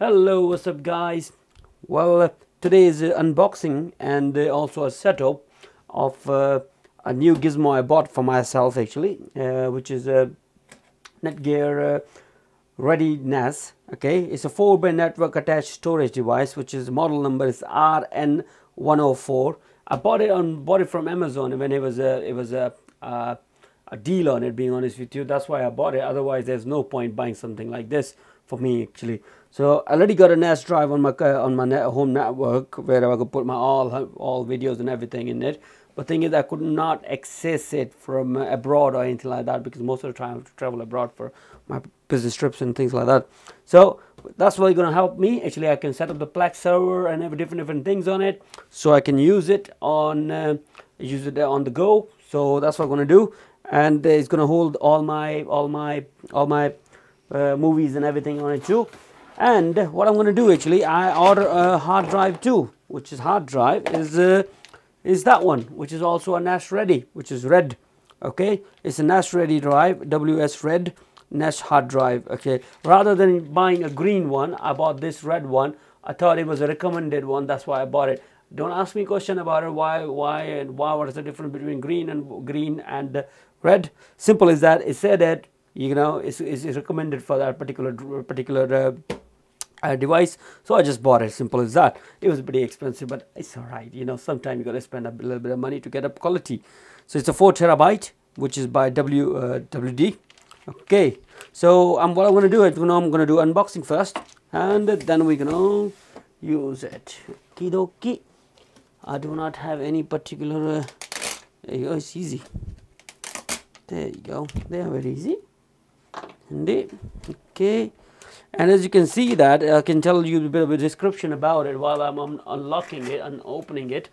Hello, what's up, guys? Well, uh, today is uh, unboxing and uh, also a setup of uh, a new gizmo I bought for myself, actually, uh, which is a Netgear uh, ReadyNAS. Okay, it's a 4-bay network attached storage device, which is model number is RN104. I bought it on bought it from Amazon when it was a it was a a deal on it. Being honest with you, that's why I bought it. Otherwise, there's no point buying something like this for me actually. So I already got a NAS drive on my on my net, home network where I could put my all all videos and everything in it. But thing is, I could not access it from abroad or anything like that because most of the time I have to travel abroad for my business trips and things like that. So that's what's going to help me. Actually, I can set up the Plex server and have different different things on it, so I can use it on uh, use it on the go. So that's what I'm going to do, and it's going to hold all my all my all my uh, movies and everything on it too. And what I'm going to do actually, I order a hard drive too, which is hard drive is uh, is that one, which is also a NAS ready, which is red. Okay, it's a NAS ready drive, WD red NAS hard drive. Okay, rather than buying a green one, I bought this red one. I thought it was a recommended one, that's why I bought it. Don't ask me question about it. Why, why, and why? What is the difference between green and green and red? Simple as that. It said that you know it's, it's recommended for that particular particular. Uh, uh, device. So i just bought it. Simple as that. It was pretty expensive but it's all right. You know sometimes you got to spend a little bit of money to get up quality. So it's a four terabyte which is by w uh, wd okay. So um, what i'm to do is you know, i'm to do unboxing first and then we're to use it. Kidoki i do not have any particular uh, there you go it's easy. There you go. They are very easy. Indeed. Okay and as you can see that I can tell you a bit of a description about it while I'm un unlocking it and opening it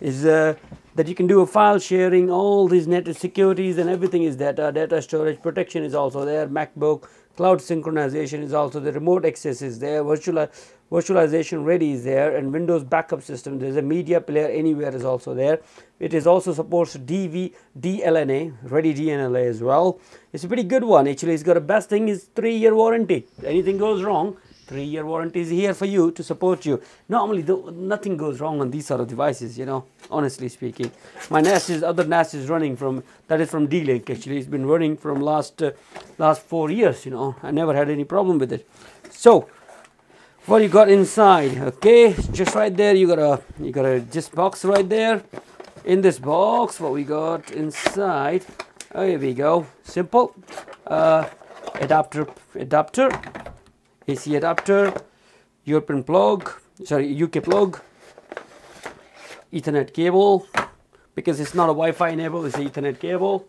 is uh, that you can do a file sharing all these netted securities and everything is data data storage protection is also there macbook cloud synchronization is also the remote access is there virtual virtualization ready is there and windows backup system there's a media player anywhere is also there. It is also supports dv dlna ready dlna as well. It's a pretty good one actually. It's got a best thing is three year warranty. Anything goes wrong three year warranty is here for you to support you. Normally nothing goes wrong on these sort of devices you know honestly speaking. My NAS is other NAS is running from that is from D-Link actually. It's been running from last uh, last four years you know. I never had any problem with it. So what you got inside okay? Just right there you got a you got a just box right there. In this box what we got inside oh here we go. Simple uh, adapter adapter AC adapter, European plug, sorry, UK plug, Ethernet cable, because it's not a Wi-Fi enabled, it's an Ethernet cable,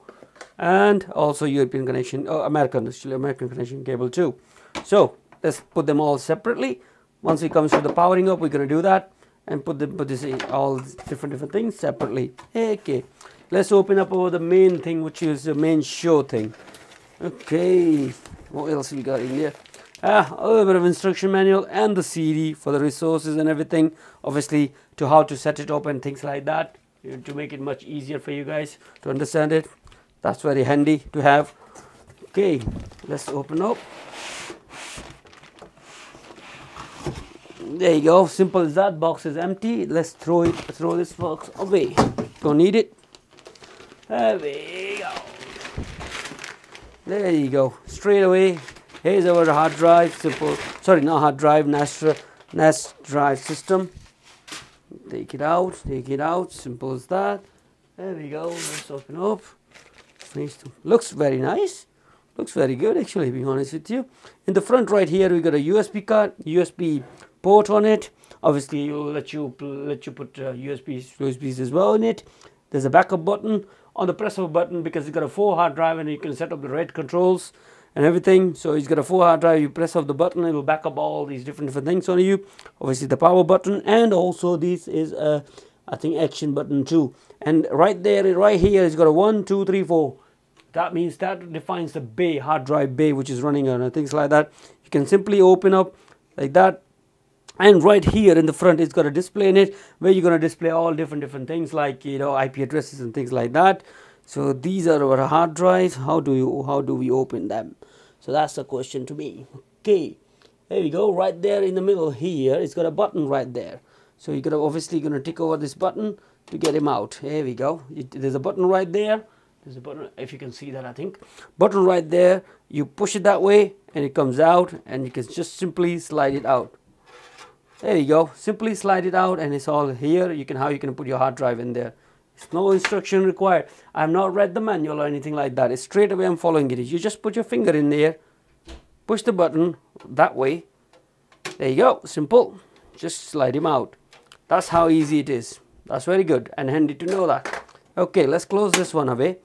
and also European connection, oh, American, actually American connection cable too. So let's put them all separately. Once it comes to the powering up, we're gonna do that and put the put this all different different things separately. Okay, let's open up over the main thing, which is the main show thing. Okay, what else we got in here? Uh, a little bit of instruction manual and the CD for the resources and everything obviously to how to set it up and things like that to make it much easier for you guys to understand it. That's very handy to have. Okay let's open up. There you go. Simple as that. Box is empty. Let's throw it throw this box away. Don't need it. There we go. There you go. Straight away Here's our hard drive, simple, sorry, not hard drive, NAS, NAS drive system. Take it out, take it out, simple as that. There we go, let's open up. Looks very nice. Looks very good actually, being honest with you. In the front right here, we got a USB card, USB port on it. Obviously, will let you let you put uh, USB USBs as well in it. There's a backup button on the press of a button because it's got a four hard drive and you can set up the RAID controls and everything. So it's got a full hard drive. You press off the button, it will back up all these different different things on you. Obviously the power button, and also this is a I think action button too. And right there, right here, it's got a one, two, three, four. That means that defines the bay, hard drive bay, which is running on things like that. You can simply open up like that. And right here in the front, it's got a display in it where you're going to display all different different things like you know IP addresses and things like that so these are our hard drives. How do you how do we open them? So that's the question to me. Okay there we go right there in the middle here. It's got a button right there. So you're gonna obviously gonna tick over this button to get him out. Here we go. It, there's a button right there. There's a button if you can see that I think. Button right there. You push it that way and it comes out and you can just simply slide it out. There you go. Simply slide it out and it's all here. You can how you can put your hard drive in there it's no instruction required. I've not read the manual or anything like that. It's straight away I'm following it. You just put your finger in there push the button that way. There you go. Simple. Just slide him out. That's how easy it is. That's very good and handy to know that. Okay let's close this one away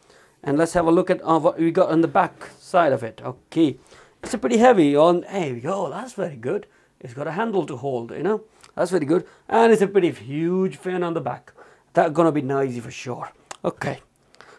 and let's have a look at uh, what we got on the back side of it. Okay. It's a pretty heavy on there we go that's very good. It's got a handle to hold you know? That's very good. And it's a pretty huge fan on the back that's gonna be noisy for sure. Okay.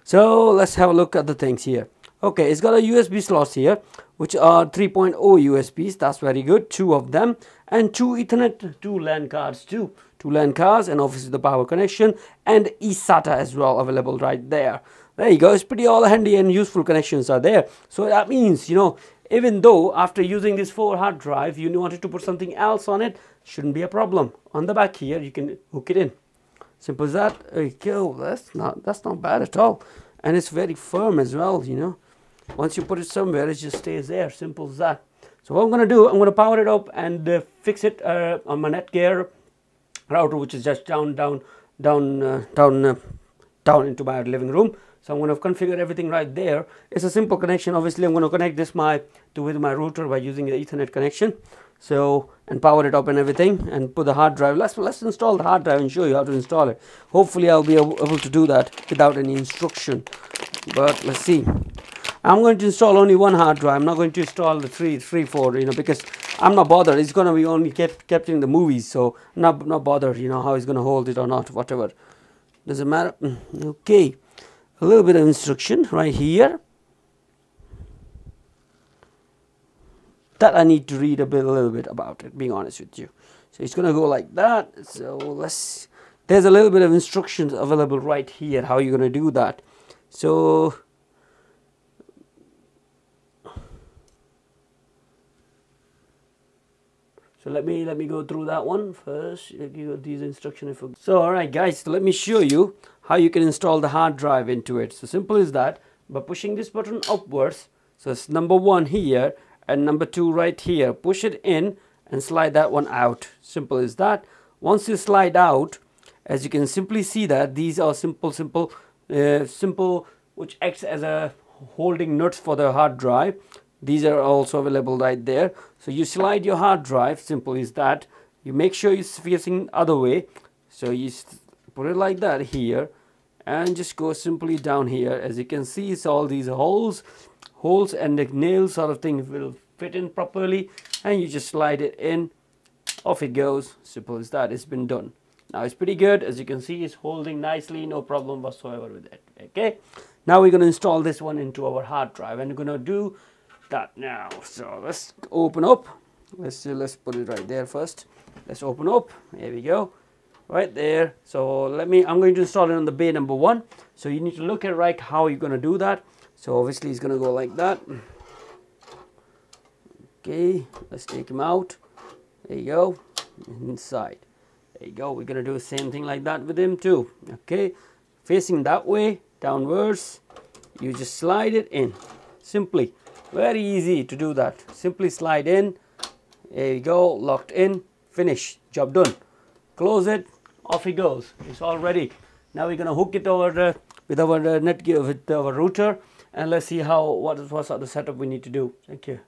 So let's have a look at the things here. Okay it's got a usb slots here which are 3.0 usbs that's very good. Two of them. And two ethernet two lan cards too. Two lan cards and obviously the power connection and eSATA as well available right there. There you go. It's pretty all handy and useful connections are there. So that means you know even though after using this 4 hard drive you wanted to put something else on it shouldn't be a problem. On the back here you can hook it in simple as that there you go that's not that's not bad at all and it's very firm as well you know once you put it somewhere, it just stays there. Simple as that. So what I'm going to do, I'm going to power it up and uh, fix it uh, on my Netgear router, which is just down, down, down, uh, down, uh, down into my living room. So I'm going to configure everything right there. It's a simple connection. Obviously, I'm going to connect this my to with my router by using the Ethernet connection. So and power it up and everything and put the hard drive. Let's let's install the hard drive and show you how to install it. Hopefully, I'll be able, to do that without any instruction. But let's see. I'm going to install only one hard drive. I'm not going to install the three, three, four, you know, because I'm not bothered. It's going to be only kept in the movies, so not not bothered. You know how it's going to hold it or not, whatever. Doesn't matter. Mm, okay, a little bit of instruction right here. That I need to read a bit, a little bit about it. Being honest with you, so it's going to go like that. So let's. There's a little bit of instructions available right here. How you're going to do that. So let me let me go through that one first. These instructions for so all right guys so let me show you how you can install the hard drive into it. So simple as that by pushing this button upwards so it's number one here and number two right here. Push it in and slide that one out. Simple as that. Once you slide out as you can simply see that these are simple simple uh, simple which acts as a holding nuts for the hard drive these are also available right there. So you slide your hard drive simple is that. You make sure it's facing other way. So you put it like that here. And just go simply down here. As you can see it's all these holes holes and the nail sort of thing will fit in properly. And you just slide it in. Off it goes. Simple as that. It's been done. Now it's pretty good. As you can see it's holding nicely. No problem whatsoever with it. Okay? Now we're going to install this one into our hard drive. And we're going to do that now. So let's open up. Let's see let's put it right there first. Let's open up. Here we go. Right there. So let me i'm going to install it on the bay number one. So you need to look at right how you're going to do that. So obviously it's going to go like that. Okay let's take him out. There you go. Inside. There you go. We're going to do the same thing like that with him too. Okay. Facing that way downwards you just slide it in. Simply very easy to do that. Simply slide in. There you go locked in. Finish. Job done. Close it. Off it goes. It's all ready. Now we're going to hook it over the, with our uh, netgear with our router and let's see how what what's the setup we need to do. Thank you.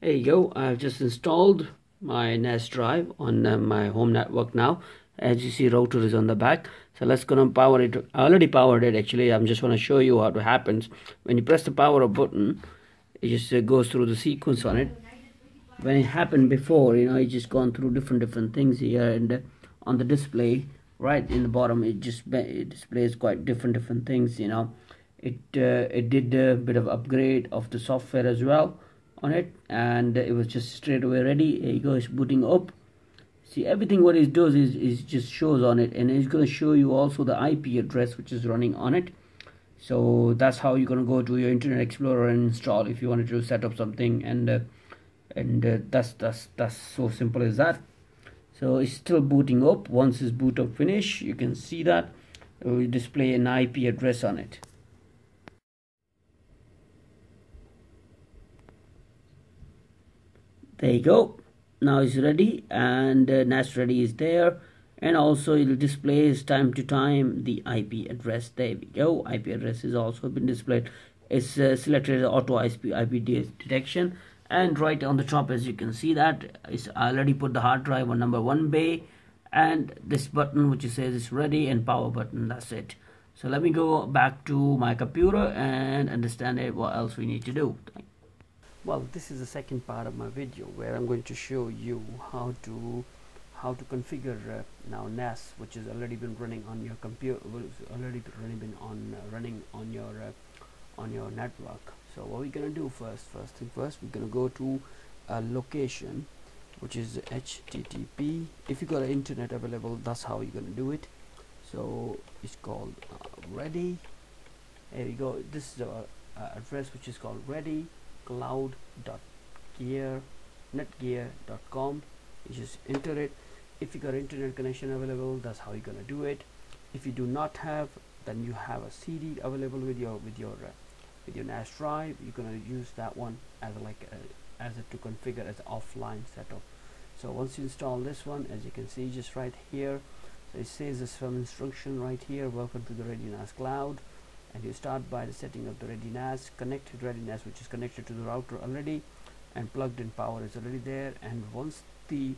There you go. I've just installed my NAS drive on uh, my home network now. As you see router is on the back. So let's gonna power it. I already powered it actually. I'm just to show you how it happens. When you press the power button it just uh, goes through the sequence on it. When it happened before you know it just gone through different different things here and uh, on the display right in the bottom it just it displays quite different different things you know. It uh, it did a bit of upgrade of the software as well on it and it was just straight away ready. Here you go it's booting up. See everything what it does is, is just shows on it and it's going to show you also the IP address which is running on it so that's how you're going to go to your internet explorer and install if you wanted to set up something and uh, and uh, that's that's that's so simple as that. So it's still booting up. Once it's boot up finish you can see that. It will display an IP address on it. There you go. Now it's ready and uh, NAS ready is there and also it'll displays time to time the IP address. There we go. IP address has also been displayed. It's uh, selected auto IP, IP detection. And right on the top as you can see that is already put the hard drive on number one bay. And this button which says it's ready and power button that's it. So let me go back to my computer and understand it what else we need to do. Well this is the second part of my video where I'm going to show you how to how to configure uh, now NAS which has already been running on your computer already already been on uh, running on your uh, on your network. So what we're gonna do first first thing first we're gonna go to a location which is http if you got internet available that's how you're gonna do it. So it's called uh, ready. Here we go. This is our uh, address which is called ready netgear.com you just enter it if you got internet connection available that's how you're gonna do it. If you do not have then you have a CD available with your with your uh, with your NAS drive. You're to use that one as a, like a, as a to configure as offline setup. So once you install this one as you can see just right here so it says this from instruction right here welcome to the ReadyNAS cloud. And you start by the setting of the ReadyNAS connected NAS which is connected to the router already and plugged in power is already there. And once the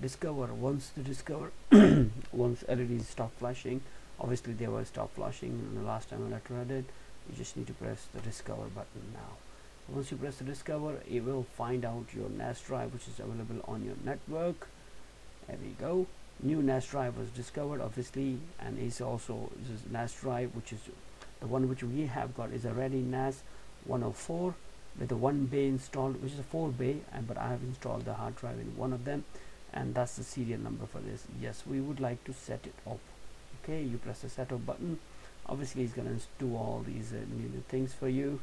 discover once the discover once LEDs stop flashing obviously they will stop flashing the last time I tried it you just need to press the discover button now. Once you press the discover it will find out your NAS drive which is available on your network. There we go. New NAS drive was discovered obviously and is also this NAS drive which is the one which we have got is a ReadyNAS 104 with a one bay installed which is a four bay and but I have installed the hard drive in one of them and that's the serial number for this. Yes we would like to set it up. Okay you press the setup button. Obviously he's gonna do all these uh, new things for you.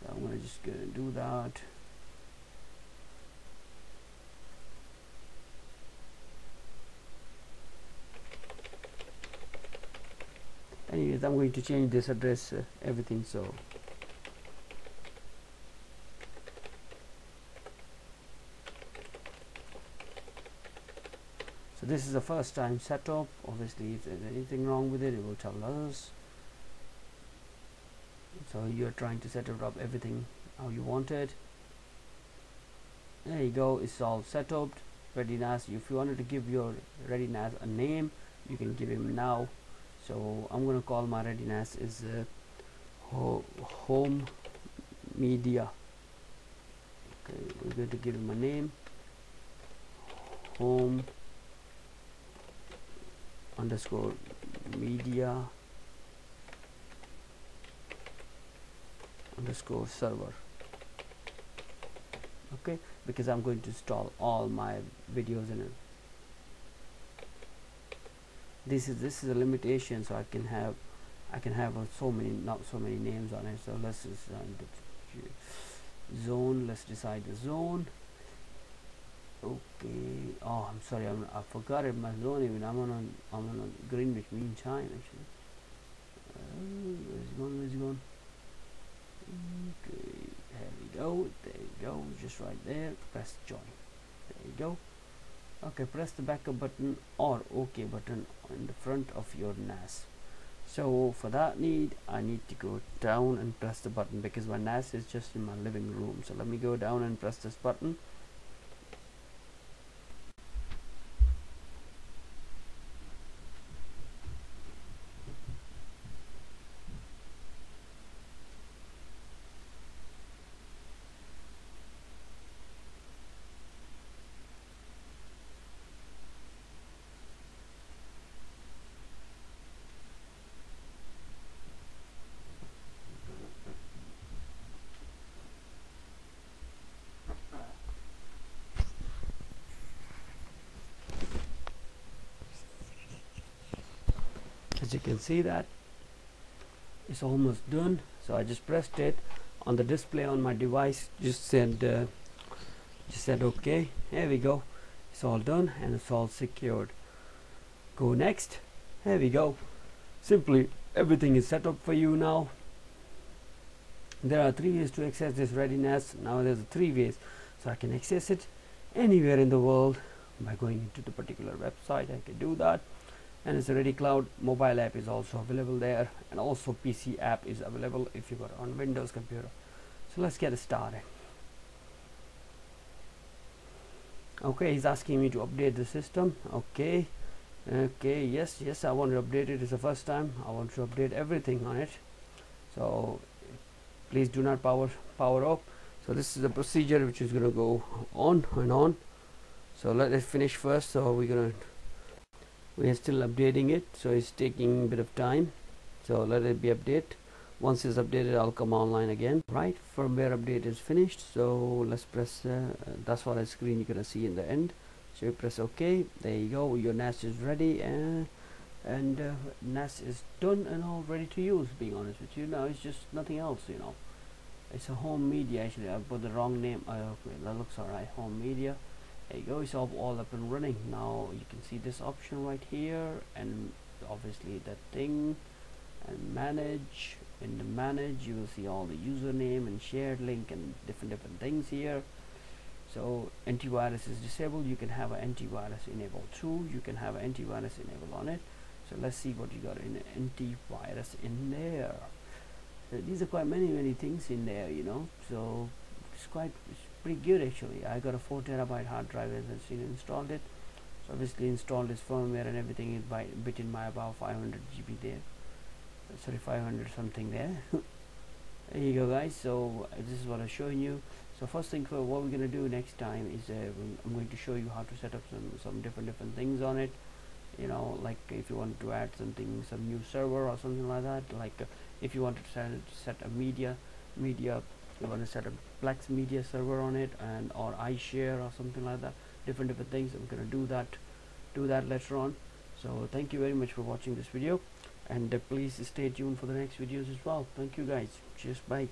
So I'm gonna just gonna do that. Anyways I'm going to change this address uh, everything so so this is the first time setup. Obviously if there's anything wrong with it it will tell us. So you're trying to set it up everything how you want it. There you go it's all set up ready if you wanted to give your ready a name you can give him now. So I'm gonna call my ready is uh, ho home media. Okay we're going to give him a name. Home underscore media underscore server. Okay because I'm going to install all my videos in it. This is this is a limitation so I can have I can have uh, so many not so many names on it. So let's just uh, zone let's decide the zone okay. Oh I'm sorry I'm, I forgot it my zone even I'm on a, I'm on a Greenwich Mean Time actually. Uh, where's it going where's it okay there we go there you go just right there press join. There you go. Okay press the backup button or ok button in the front of your NAS so for that need I need to go down and press the button because my NAS is just in my living room. So let me go down and press this button as you can see that. It's almost done so I just pressed it on the display on my device just said uh, just said okay here we go. It's all done and it's all secured. Go next. Here we go. Simply everything is set up for you now. There are three ways to access this ReadyNAS. Now there's three ways. So I can access it anywhere in the world by going into the particular website. I can do that and it's a ready cloud mobile app is also available there. And also PC app is available if you got on Windows computer. So let's get started. Okay he's asking me to update the system. Okay. Okay yes yes I want to update it. It's the first time. I want to update everything on it. So please do not power power up. So this is the procedure which is going to go on and on. So let it finish first. So we're gonna we are still updating it so it's taking a bit of time. So let it be update. Once it's updated I'll come online again. Right firmware update is finished so let's press uh, that's what a screen you're gonna see in the end. So you press ok there you go your NAS is ready and and uh, NAS is done and all ready to use being honest with you. Now it's just nothing else you know. It's a home media actually I put the wrong name uh, okay, that looks alright home media there you go it's all, all up and running. Now you can see this option right here and obviously that thing and manage in the manage you will see all the username and shared link and different different things here. So antivirus is disabled you can have an antivirus enabled too you can have antivirus enabled on it. So let's see what you got in antivirus in there. These are quite many many things in there you know so it's quite it's pretty good actually. I got a 4 terabyte hard drive as I've seen installed it. So obviously installed this firmware and everything is by bit in my about 500 GB there. Sorry 500 something there. There you go guys. So this is what I'm showing you. So first thing for what we're gonna do next time is uh, I'm going to show you how to set up some some different different things on it. You know like if you want to add something some new server or something like that like uh, if you want to set, set a media media you want to set a Plex media server on it and or iShare or something like that different different things I'm gonna do that do that later on. So thank you very much for watching this video and uh, please stay tuned for the next videos as well. Thank you guys. Cheers. Bye